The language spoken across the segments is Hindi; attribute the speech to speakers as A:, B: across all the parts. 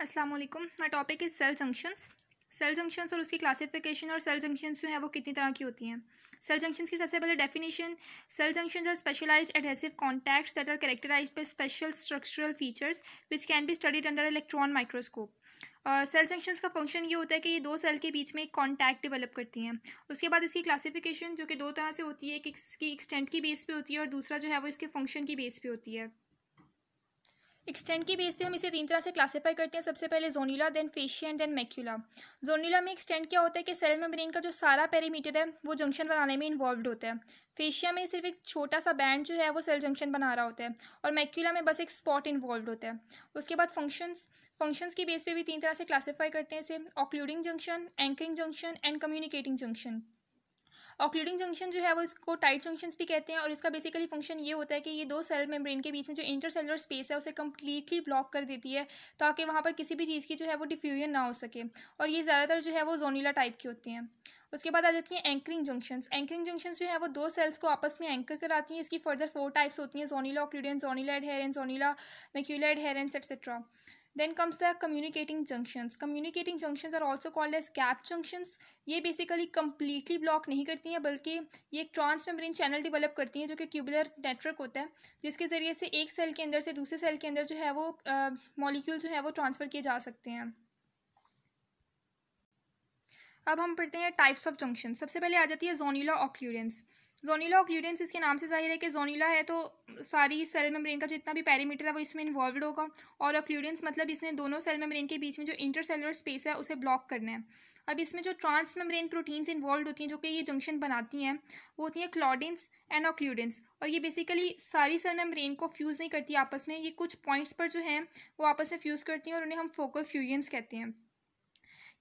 A: अस्सलाम वालेकुम my topic is cell junctions cell junctions और उसकी क्लासिफिकेशन और सेल जंक्शंस जो है वो कितनी तरह की होती हैं? सेल जंक्शंस की सबसे पहले definition cell junctions are specialized adhesive contacts that are characterized by special structural features which can be studied under electron microscope cell junctions का फ़ंक्शन ये होता है कि ये दो सेल के बीच में एक कॉन्टैक्ट डेवलप करती हैं। उसके बाद इसकी क्लासिफिकेशन जो कि दो तरह से होती है, एक इसकी एक्सटेंट की बेस पे होती है और दूसरा जो है वो इसके फ़ंक्शन की बेस पे होती है। एक्सटेंड की बेस पे हम इसे तीन तरह से क्लासीफाई करते हैं। सबसे पहले zonula then fascia and then macula zonula में एक्सटेंड क्या होता है कि सेल मेम्ब्रेन का जो सारा पेरीमीटर है, वो जंक्शन बनाने में इन्वॉल्व होता है। फेशिया में सिर्फ़ एक छोटा सा बैंड जो है, वो सेल जंक्शन बना रहा होता है। और मैक्यूला में बस एक स्पॉट इन्वॉल्व होता है। उसके बाद फ़ंक्शंस फ़ंक्शंस की बेस पे भी तीन तरह से क्लासीफाई करते हैं इसे। Occluding junction anchoring junction and communicating junction occluding junction जो है वो इसको टाइट जंक्शंस भी कहते हैं और इसका बेसिकली फ़ंक्शन ये होता है कि ये दो सेल मेम्ब्रेन के बीच में जो इंटरसेलुलर स्पेस है उसे कम्प्लीटली ब्लॉक कर देती है ताकि वहाँ पर किसी भी चीज़ की जो है वो डिफ्यूजन ना हो सके और ये ज़्यादातर जो है वो जोनीला टाइप की होती हैं। उसके बाद आ जाती हैं एंकरिंग जंक्शंस एंकरिंग जंक्शंस जो है वो दो सेल्स को आपस में एंकर कराती हैं। इसकी फर्दर फोर टाइप्स होती हैं zonula occludens zonula adherens zonula macula adherens etcetera then comes the communicating junctions. Communicating junctions are also called as gap junctions. ये बेसिकली कम्प्लीटली ब्लॉक नहीं करती हैं, बल्कि ये ट्रांस मेम्ब्रेन चैनल डेवलप करती हैं, जो कि ट्यूबुलर नेटवर्क होता है, जिसके ज़रिए से एक सेल के अंदर से दूसरे सेल के अंदर जो है वो मॉलिक्यूल जो है वो ट्रांसफ़र किए जा सकते हैं। अब हम पढ़ते हैं टाइप्स ऑफ़ जंक्शन सबसे पहले आ जाती है जोनीला ऑक्लूडेंस जोनीला ऑक्लूडेंस इसके नाम से ज़ाहिर है कि जोनीला है तो सारी सेल मेम्ब्रेन का जितना भी पैरीमीटर है वो इसमें इन्वॉल्व होगा और ऑक्लूडेंस मतलब इसने दोनों सेल मेम्ब्रेन के बीच में जो इंटरसेलुलर स्पेस है उसे ब्लॉक करना है। अब इसमें जो ट्रांस मेम्ब्रेन प्रोटीन्स इन्वॉल्व होती हैं, जो कि ये जंक्शन बनाती हैं, वो होती हैं क्लॉडेंस एंड ऑक्लूडेंस और ये बेसिकली सारी सेल मेम्ब्रेन को फ्यूज़ नहीं करती आपस में, ये कुछ पॉइंट्स पर जो हैं वो आपस में फ्यूज़ करती हैं और उन्हें हम फोकल फ्यूजन्स कहते हैं।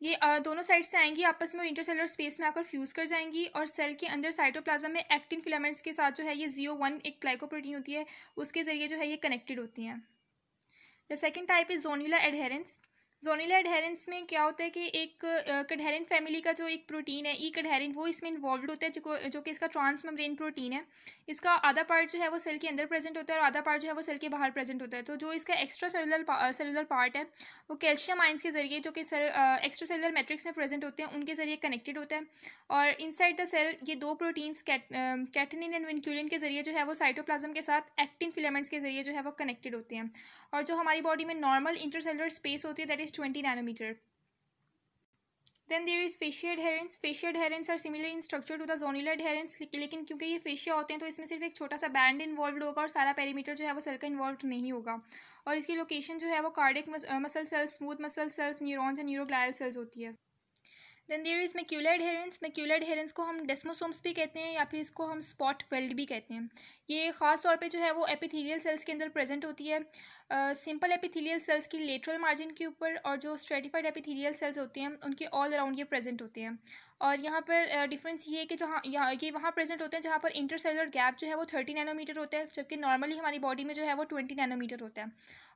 A: ये दोनों साइड से आएँगी आपस में और सेलर स्पेस में आकर फ्यूज़ कर जाएँगी और सेल के अंदर साइटोप्लाज्म में एक्टिन फिलामेंट्स के साथ जो है ये जियो वन एक क्लाइकोप्रोटीन होती है, उसके ज़रिए जो है ये कनेक्टेड होती हैं। The second type is zonula adherens zonula adherens में क्या होता है कि एक कडहेरेंट फैमिली का जो एक प्रोटीन है, ई कडहेरेंट वो इसमें इन्वॉल्व होता है, जो जो कि इसका ट्रांस मेम्ब्रेन प्रोटीन है। इसका आधा पार्ट जो है वो सेल के अंदर प्रेजेंट होता है और आधा पार्ट जो है वो सेल के बाहर प्रेजेंट होता है। तो जो इसका एक्स्ट्रा सेलुलर सेलुलर पार्ट है, वो कैल्शियम आइंस के ज़रिए, जो कि सेल एक्स्ट्रा सेलुलर मैट्रिक्स में प्रेजेंट होते हैं, उनके ज़रिए कनेक्टेड होता है। और इनसाइड द सेल ये दो प्रोटीन्स कैटनिन एंड विनक्यूलिन के ज़रिए जो है वो साइटोप्लाज्म के साथ एक्टिन फिलामेंट्स के ज़रिए जो है वो कनेक्टेड होते हैं। और जो हमारी बॉडी में नॉर्मल इंटरसेलुलर स्पेस होती है that twenty nanometer then there is fascia adherens fascia adherens are similar in structure to the zonula adherens लेकिन क्योंकि ये फेशिया होते हैं तो इसमें सिर्फ़ एक छोटा सा बैंड इन्वॉल्व होगा और सारा पेरीमीटर जो है वो सेल का इन्वॉल्व नहीं होगा। और इसकी लोकेशन जो है वो cardiac muscle cells smooth muscle cells neurons and neuroglial cells होती है। Then there is macula adherens macula adherens को हम डेस्मोसोम्स भी कहते हैं या फिर इसको हम स्पॉट वेल्ड भी कहते हैं। ये ख़ास तौर पे जो है वो एपिथेलियल सेल्स के अंदर प्रेजेंट होती है। सिंपल एपिथेलियल सेल्स की लेटरल मार्जिन के ऊपर और जो स्ट्रेटिफाइड एपिथेलियल सेल्स होते हैं, उनके ऑल अराउंड ये प्रेजेंट होते हैं। और यहाँ पर डिफरेंस ये है कि जहाँ, यहाँ, ये वहाँ प्रेजेंट होते हैं जहाँ पर इंटरसेलुलर गैप जो है वो थर्टी नैनोमीटर होता है, जबकि नॉर्मली हमारी बॉडी में जो है वो ट्वेंटी नैनोमीटर होता है।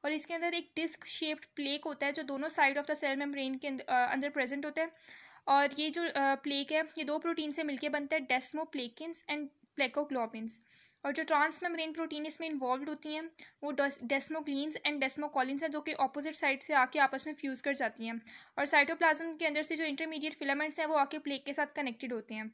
A: और इसके अंदर एक डिस्क शेप्ड प्लेक होता है जो दोनों side of the cell membrane के अंदर प्रेजेंट होता है। और ये जो प्लेक है, ये दो प्रोटीन से मिलकर बनता है डेस्मो डेस्मोप्लेकिन्स एंड प्लेकोग्लोबिन्स और जो ट्रांस मेम्ब्रेन प्रोटीन इसमें इन्वॉल्व होती हैं, वो डेस्मोक्लिन्स एंड डेस्मोकॉलिन्स हैं, जो कि ऑपोजिट साइड से आके आपस में फ्यूज़ कर जाती हैं। और साइटोप्लाज्म के अंदर से जो इंटरमीडिएट फिलामेंट्स हैं, वो आके प्लेक के साथ कनेक्टेड होते हैं।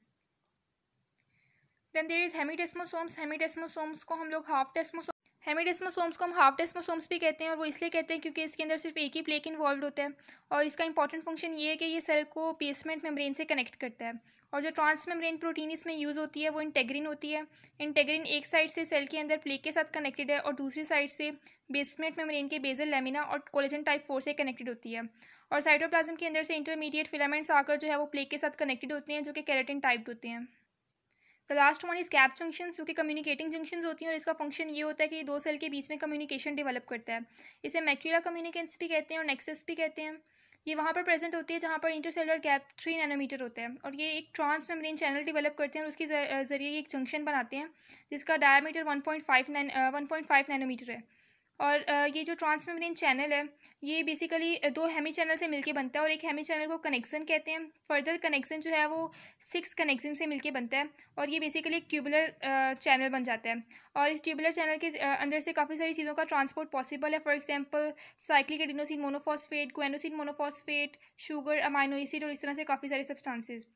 A: देन देर इज़ हेमीडेस्मोसोम्स हेमीडेस्मोसोम्स को हम लोग हाफ़ डेस्मोसोम हेमिडेस्मोसोम्स को हम हाफ़ डेस्मोसोम्स भी कहते हैं और वो इसलिए कहते हैं क्योंकि इसके अंदर सिर्फ़ एक ही प्लेक इन्वॉल्व होता है और इसका इंपॉर्टेंट फ़ंक्शन ये है कि ये सेल को बेसमेंट मेम्ब्रेन से कनेक्ट करता है और जो ट्रांस मेम्ब्रेन प्रोटीन इसमें यूज़ होती है वो इंटेग्रिन होती है। इंटेग्रिन एक साइड से सेल के अंदर प्लेक के साथ कनेक्टेड है और दूसरी साइड से बेसमेंट मेम्ब्रेन के बेजल लेमिना और कोलेजन टाइप फोर से कनेक्टेड होती है। और साइटोप्लाज्म के अंदर से इंटरमीडिएट फिलामेंट्स आकर जो है वो प्लेक के साथ कनेक्टेड होते हैं जो कि कैरेटिन टाइप होते हैं। The last one is gap junction जो कि कम्युनिकेटिंग जंक्शन होती हैं और इसका फ़ंक्शन ये होता है कि दो सेल के बीच में कम्युनिकेशन डेवलप करता है। इसे मैक्यूला कम्युनिकेंस भी कहते हैं और नेक्सेस भी कहते हैं। ये वहाँ पर प्रेजेंट होती है जहाँ पर इंटरसेलर गैप थ्री नैनोमीटर होता है और ये एक ट्रांस मेम्ब्रेन चैनल डेवलप करते हैं और उसके ज़रिए एक जंक्शन बनाते हैं, जिसका diameter one point five nano one point five nanometer है। और ये जो ट्रांसमेम्ब्रेन चैनल है, ये बेसिकली दो हेमी चैनल से मिलके बनता है और एक हेमी चैनल को कनेक्शन कहते हैं। फर्दर कनेक्शन जो है वो सिक्स कनेक्शन से मिलके बनता है और ये बेसिकली एक ट्यूबुलर चैनल बन जाता है। और इस ट्यूबुलर चैनल के अंदर से काफ़ी सारी चीज़ों का ट्रांसपोर्ट पॉसिबल है। For example cyclic adenosine monophosphate guanosine monophosphate sugar amino acid और इस तरह से काफ़ी सारे सब्सटेंसेस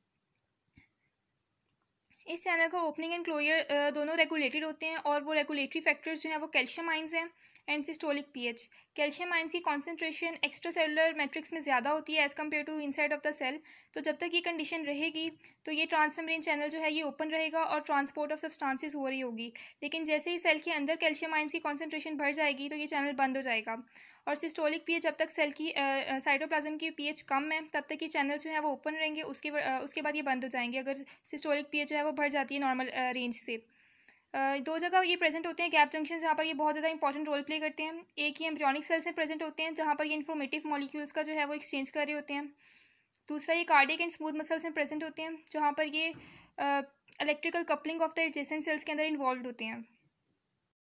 A: इस चैनल का ओपनिंग एंड क्लोयर दोनों रेगुलेटेड होते हैं और वो रेगुलेटरी फैक्टर्स जो हैं वो कैल्शियम आइंस हैं and systolic pH calcium ions की कॉन्सेंट्रेशन एक्स्ट्रा सेलुलर मैट्रिक्स में ज़्यादा होती है as compare to inside of the cell तो जब तक ये कंडीशन रहेगी तो ये ट्रांसमेम्ब्रेन चैनल जो है ये ओपन रहेगा और ट्रांसपोर्ट ऑफ़ सब्सटेंसेस हो रही होगी. लेकिन जैसे ही सेल के अंदर कैल्शियम आइंस की कॉन्सेंट्रेशन बढ़ जाएगी तो ये चैनल बंद हो जाएगा. और सिस्टोलिक पीएच जब तक सेल की साइटोप्लाज्म की पीएच कम है तब तक ये चैनल जो है वो ओपन रहेंगे उसके आ, उसके बाद ये बंद हो जाएँगे। अगर सिस्टोलिक पीएच जो है वो बढ़ जाती है नॉर्मल रेंज से। आ, दो जगह ये प्रेजेंट होते हैं गैप जंक्शन जहाँ पर ये बहुत ज़्यादा इंपॉर्टेंट रोल प्ले करते हैं। एक ये एम्ब्रियोनिक सेल्स में प्रेजेंट होते हैं जहाँ पर ये इन्फॉर्मेटिव मॉलिक्यूल्स का जो है वो एक्सचेंज कर रहे होते हैं। दूसरा ये कार्डिक एंड स्मूथ मसल्स में प्रेजेंट होते हैं जहाँ पर ये electrical coupling of the adjacent cells के अंदर इन्वॉल्व होते हैं।